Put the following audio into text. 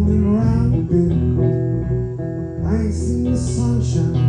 I ain't seen the sunshine.